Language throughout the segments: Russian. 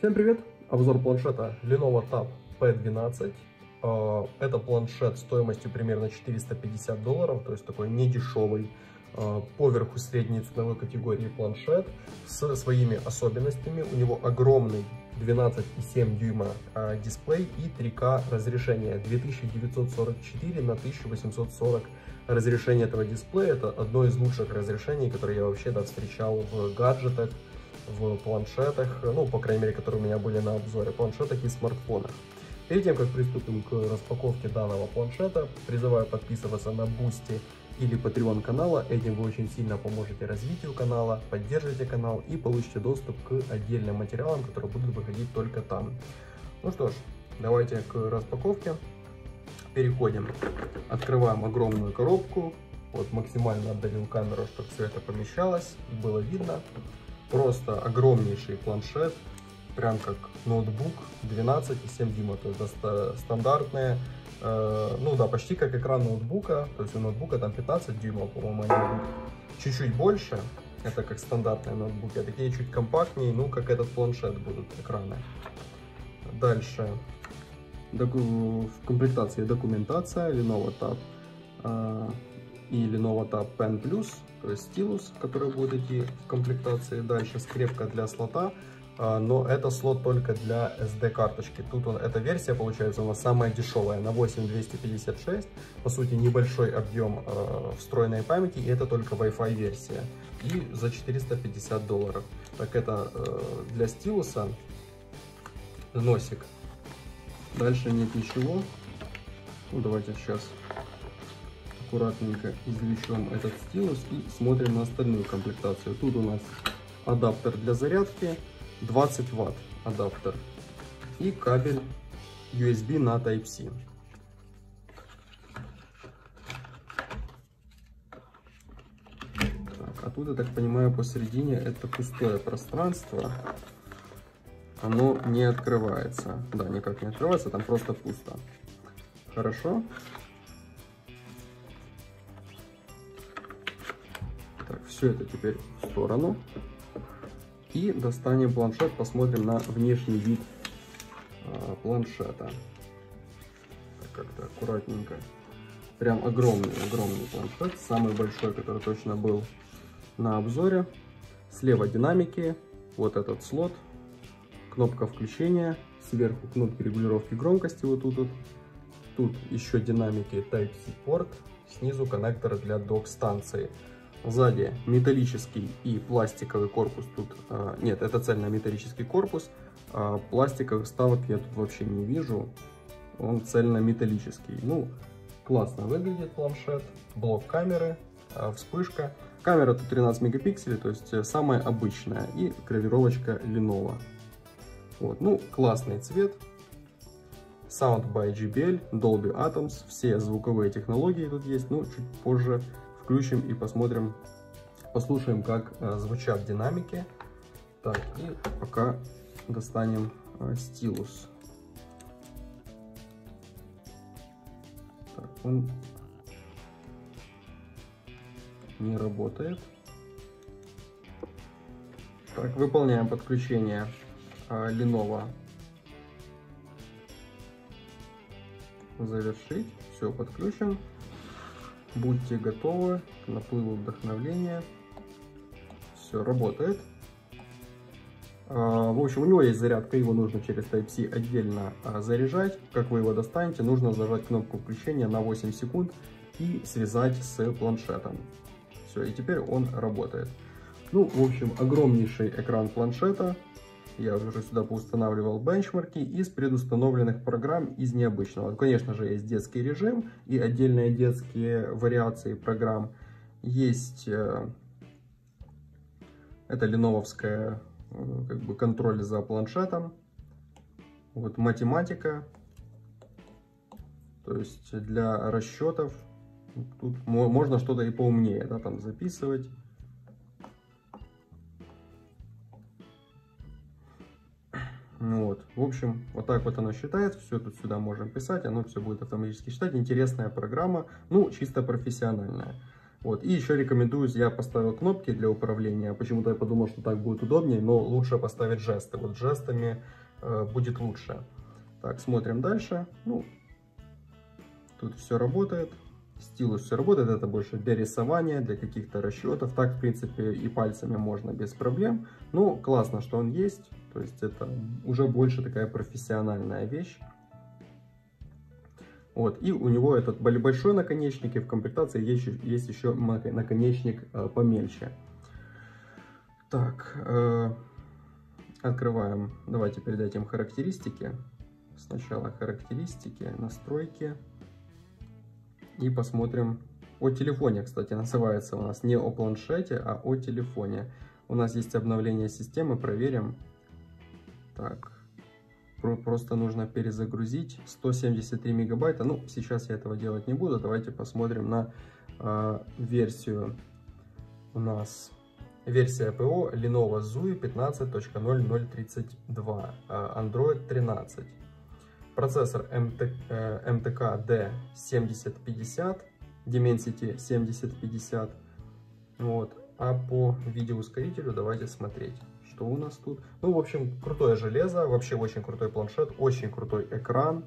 Всем привет! Обзор планшета Lenovo Tab P12. А, это планшет стоимостью примерно 450 долларов, то есть такой недешевый, а, поверху средней ценовой категории планшет с своими особенностями. У него огромный 12,7 дюйма а, дисплей и 3К разрешение 2944 на 1840 разрешение этого дисплея. Это одно из лучших разрешений, которые я вообще да, встречал в гаджетах в планшетах, ну, по крайней мере, которые у меня были на обзоре, планшетах и смартфонах. Перед тем, как приступим к распаковке данного планшета, призываю подписываться на Boosty или Patreon канала. Этим вы очень сильно поможете развитию канала, поддержите канал и получите доступ к отдельным материалам, которые будут выходить только там. Ну что ж, давайте к распаковке. Переходим. Открываем огромную коробку. Вот максимально отдалил камеру, чтобы все это помещалось и было видно. Просто огромнейший планшет, прям как ноутбук 12,7 дюйма, то есть стандартные, э, ну да, почти как экран ноутбука, то есть у ноутбука там 15 дюймов, по-моему, они будут. Чуть-чуть больше, это как стандартные ноутбуки, а такие чуть компактнее, ну как этот планшет будут экраны. Дальше, в комплектации документация Lenovo Tab э, и Lenovo Tab Pen Plus, то есть стилус, который будет идти в комплектации. Дальше скрепка для слота, а, но это слот только для SD карточки. Тут он, эта версия получается у нас самая дешевая на 8256. По сути небольшой объем э, встроенной памяти и это только Wi-Fi версия. И за 450 долларов. Так это э, для стилуса носик. Дальше нет ничего. Ну, давайте сейчас аккуратненько извлечем этот стилус и смотрим на остальную комплектацию. Тут у нас адаптер для зарядки, 20 ватт адаптер и кабель USB на Type-C. А тут, я так понимаю, посередине это пустое пространство. Оно не открывается. Да, никак не открывается, там просто пусто. Хорошо. Все это теперь в сторону. И достанем планшет, посмотрим на внешний вид а, планшета. Как-то аккуратненько. Прям огромный-огромный планшет. Самый большой, который точно был на обзоре. Слева динамики. Вот этот слот. Кнопка включения. Сверху кнопки регулировки громкости вот тут. Вот. Тут еще динамики Type-C порт. Снизу коннектор для док-станции. Сзади металлический и пластиковый корпус. Тут э, нет, это цельно-металлический корпус. Э, пластиковых вставок я тут вообще не вижу. Он цельно-металлический. Ну, классно выглядит планшет. Блок камеры, э, вспышка. Камера тут 13 мегапикселей, то есть э, самая обычная. И гравировочка Lenovo. Вот, ну, классный цвет. Sound by JBL, Dolby Atoms, все звуковые технологии тут есть, ну, чуть позже включим и посмотрим, послушаем, как э, звучат динамики. Так, и пока достанем э, стилус. Так, он не работает. Так, выполняем подключение э, Lenovo. Завершить. Все, подключен. Будьте готовы к наплыву вдохновения. Все работает. А, в общем, у него есть зарядка, его нужно через Type-C отдельно а, заряжать. Как вы его достанете, нужно зажать кнопку включения на 8 секунд и связать с планшетом. Все, и теперь он работает. Ну, в общем, огромнейший экран планшета, я уже сюда поустанавливал бенчмарки из предустановленных программ из необычного. Конечно же, есть детский режим и отдельные детские вариации программ. Есть э, это леновская э, как бы контроль за планшетом. Вот математика. То есть для расчетов тут можно что-то и поумнее, да, там записывать. Ну вот. В общем, вот так вот оно считает, все тут сюда можем писать, оно все будет автоматически считать. Интересная программа, ну, чисто профессиональная. Вот. И еще рекомендую, я поставил кнопки для управления. Почему-то я подумал, что так будет удобнее, но лучше поставить жесты. Вот жестами э, будет лучше. Так, смотрим дальше. Ну, тут все работает. Стилус все работает, это больше для рисования, для каких-то расчетов. Так, в принципе, и пальцами можно без проблем. Но классно, что он есть. То есть это уже больше такая профессиональная вещь. Вот, и у него этот большой наконечник, и в комплектации есть, есть еще наконечник э, помельче. Так, э, открываем, давайте перед этим характеристики. Сначала характеристики, настройки. И посмотрим о телефоне, кстати, называется у нас не о планшете, а о телефоне. У нас есть обновление системы, проверим. Так, просто нужно перезагрузить 173 мегабайта. Ну, сейчас я этого делать не буду. Давайте посмотрим на э, версию. У нас версия ПО Lenovo Zui 15.0032, Android 13. Процессор MT, э, MTK D7050, Dimensity 7050. Вот. А по видеоускорителю давайте смотреть что у нас тут? Ну, в общем, крутое железо, вообще очень крутой планшет, очень крутой экран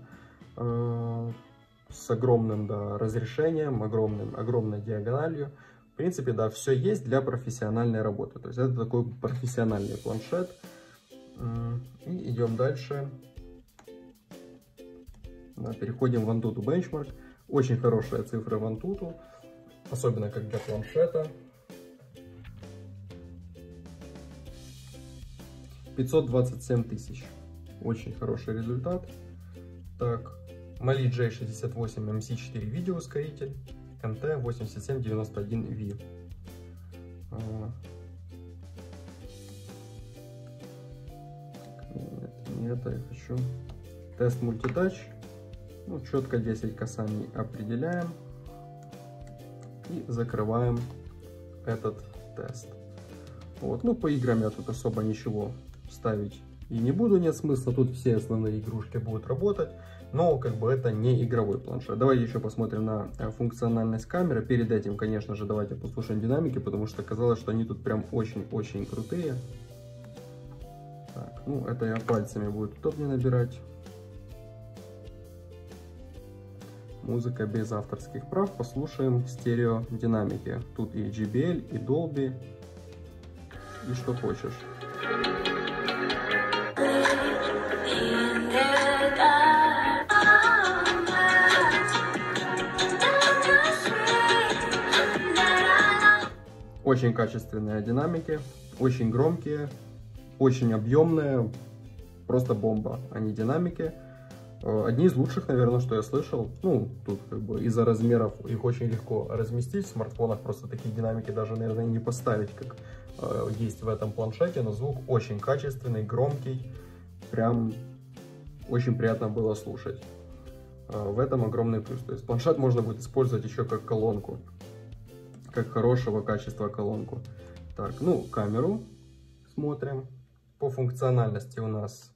э, с огромным да, разрешением, огромным, огромной диагональю. В принципе, да, все есть для профессиональной работы. То есть это такой профессиональный планшет. И идем дальше. Да, переходим в Antutu Benchmark. Очень хорошая цифра в Antutu, особенно как для планшета. 527 тысяч. Очень хороший результат. Так, Mali J68 MC4 видеоускоритель, NT 8791V. Нет, не это я хочу. Тест мультитач. Ну, четко 10 касаний определяем. И закрываем этот тест. Вот. Ну, по играм я тут особо ничего ставить и не буду, нет смысла, тут все основные игрушки будут работать, но как бы это не игровой планшет. Давайте еще посмотрим на э, функциональность камеры. Перед этим, конечно же, давайте послушаем динамики, потому что казалось, что они тут прям очень-очень крутые. Так, ну, это я пальцами будет удобнее набирать. Музыка без авторских прав. Послушаем стерео динамики. Тут и JBL, и Dolby, и что хочешь. Очень качественные динамики, очень громкие, очень объемные, просто бомба, они динамики. Э, одни из лучших, наверное, что я слышал. Ну, тут как бы из-за размеров их очень легко разместить. В смартфонах просто такие динамики даже, наверное, не поставить, как э, есть в этом планшете. Но звук очень качественный, громкий. Прям очень приятно было слушать. Э, в этом огромный плюс. То есть планшет можно будет использовать еще как колонку как хорошего качества колонку. Так, ну, камеру смотрим. По функциональности у нас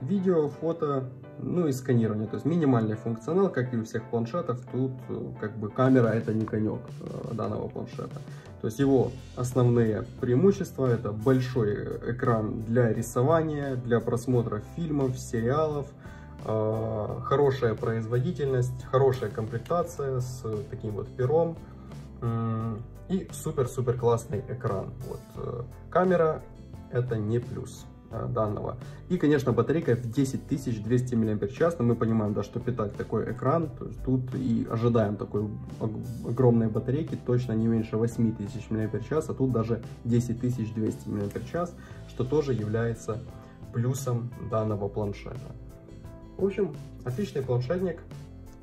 видео, фото, ну и сканирование. То есть минимальный функционал, как и у всех планшетов. Тут как бы камера это не конек э, данного планшета. То есть его основные преимущества это большой экран для рисования, для просмотра фильмов, сериалов, хорошая производительность, хорошая комплектация с таким вот пером и супер-супер классный экран. Вот. Э, камера это не плюс э, данного. И, конечно, батарейка в 10200 мАч, но мы понимаем, да, что питать такой экран, то есть тут и ожидаем такой огромной батарейки, точно не меньше 8000 мАч, а тут даже 10200 мАч, что тоже является плюсом данного планшета. В общем, отличный планшетник,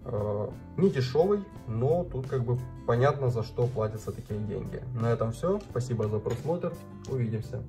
э, не дешевый, но тут как бы понятно, за что платятся такие деньги. На этом все. Спасибо за просмотр. Увидимся.